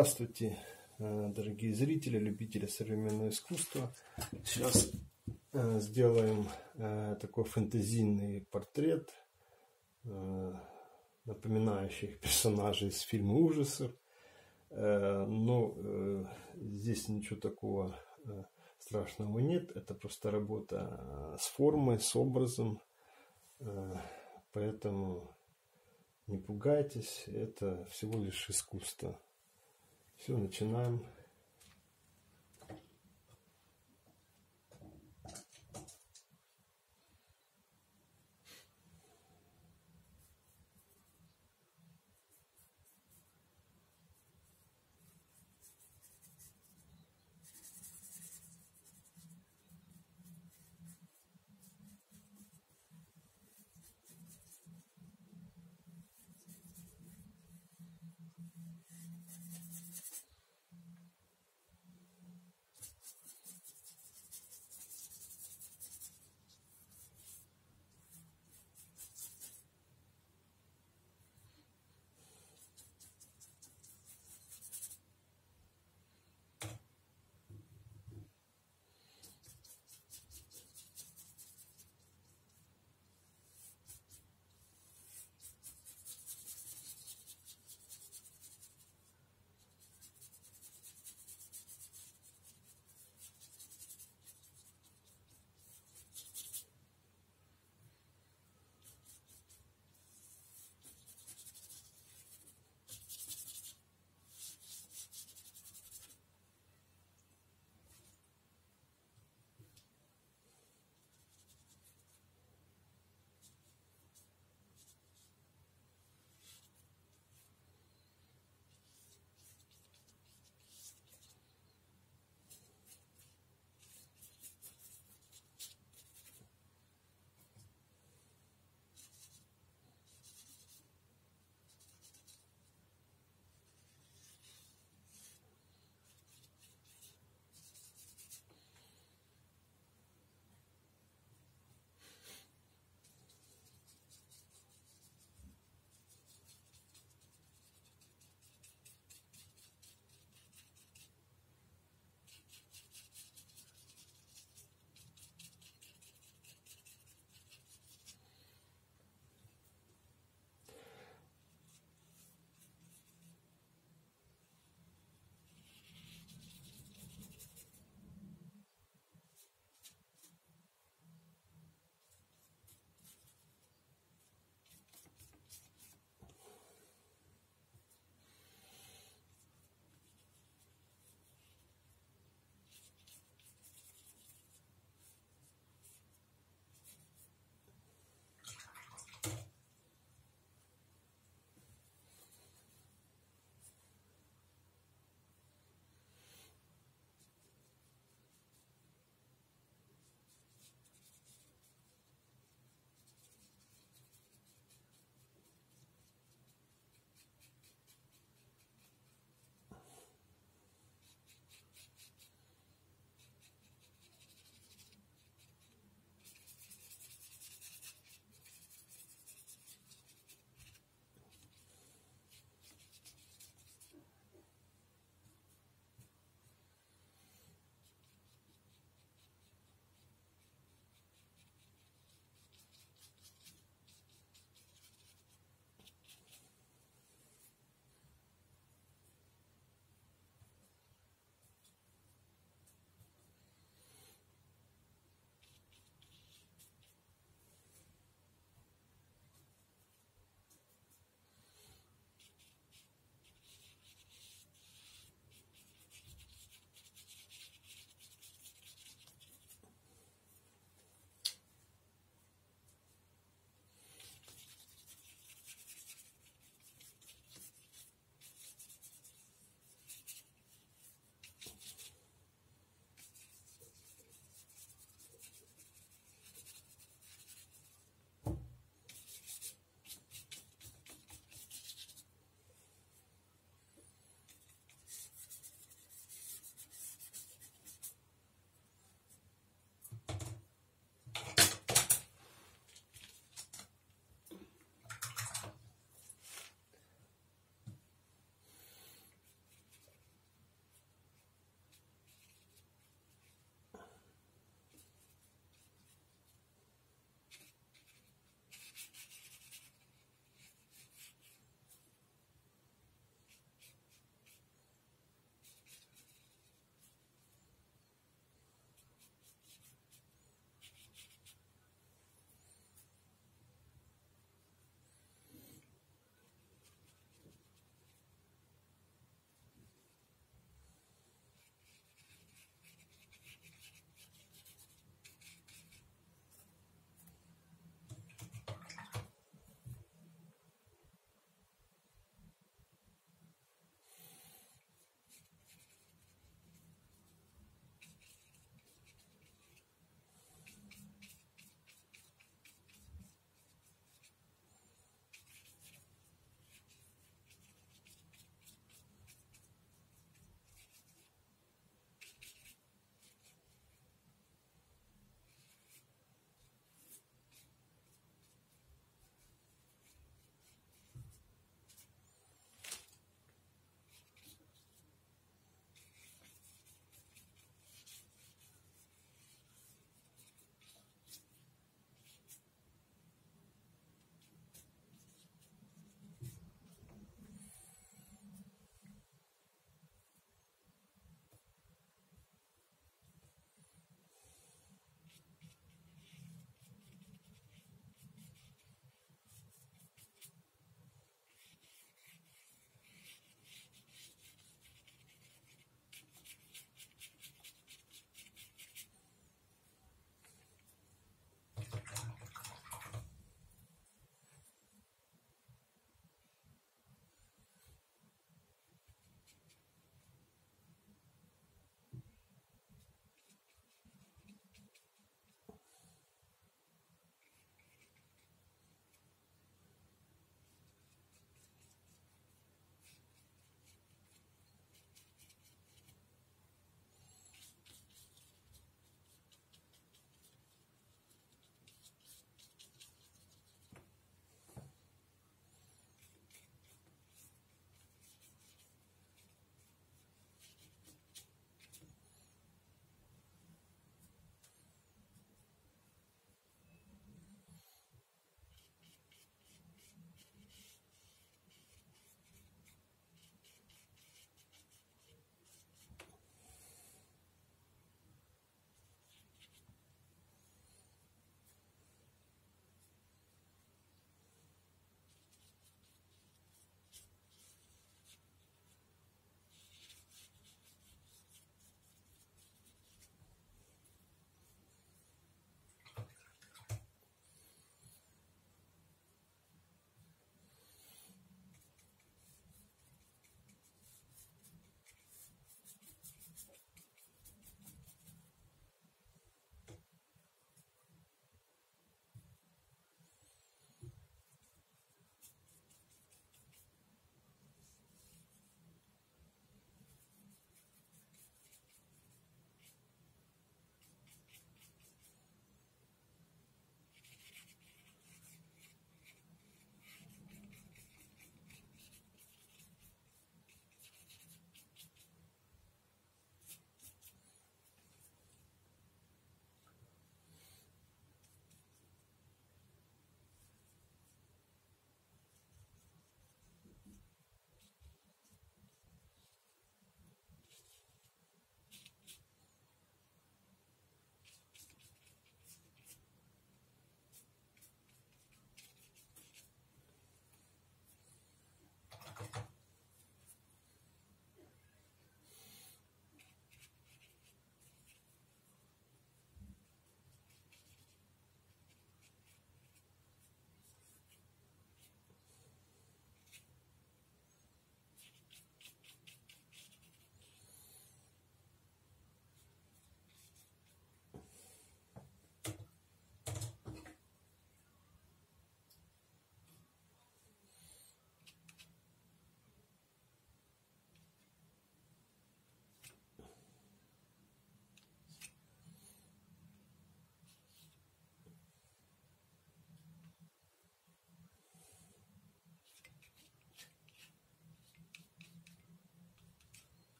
Здравствуйте, э, дорогие зрители, любители современного искусства. Сейчас э, сделаем э, такой фэнтезийный портрет, напоминающий персонажей из фильма ужасов. Но здесь ничего такого страшного нет. Это просто работа с формой, с образом. Поэтому не пугайтесь, это всего лишь искусство. Все, начинаем.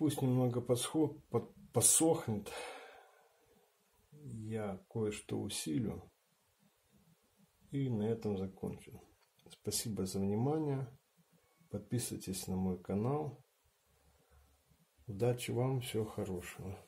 Пусть немного подсход, под, посохнет. Я кое-что усилю. И на этом закончу. Спасибо за внимание. Подписывайтесь на мой канал. Удачи вам, всего хорошего.